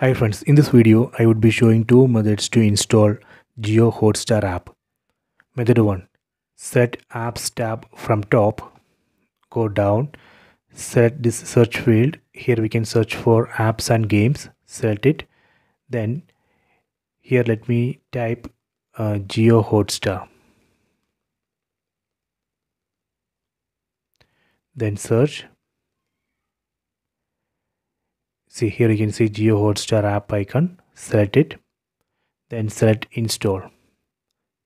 Hi friends, in this video I would be showing two methods to install Jio Hotstar app. Method 1. Set apps tab from top, go down, set this search field. Here we can search for apps and games, select it. Then here let me type uh, Jio Hotstar. Then search see here you can see Jio Hotstar app icon select it then select install.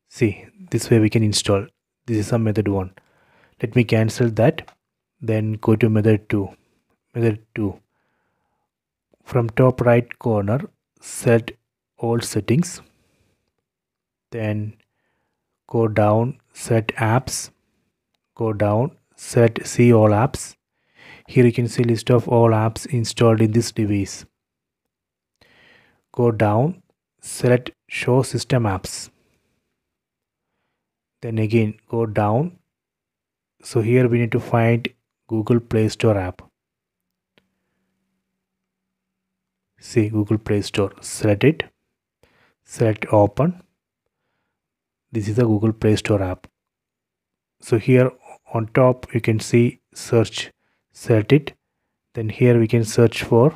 See this way we can install. This is a method 1 let me cancel that then go to method 2 method 2 from top right corner set all settings then go down set apps go down set see all apps here you can see list of all apps installed in this device. Go down, select show system apps. Then again go down. So here we need to find Google Play Store app. See Google Play Store. Select it. Select open. This is the Google Play Store app. So here on top you can see search set it. Then here we can search for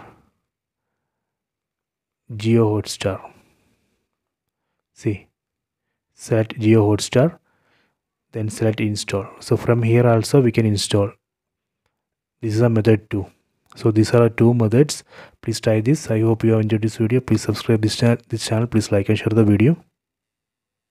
Jio Hotstar see set Jio Hotstar then select install. So from here also we can install. This is a method 2 so these are two methods. Please try this. I hope you have enjoyed this video. Please subscribe this channel this channel. Please like and share the video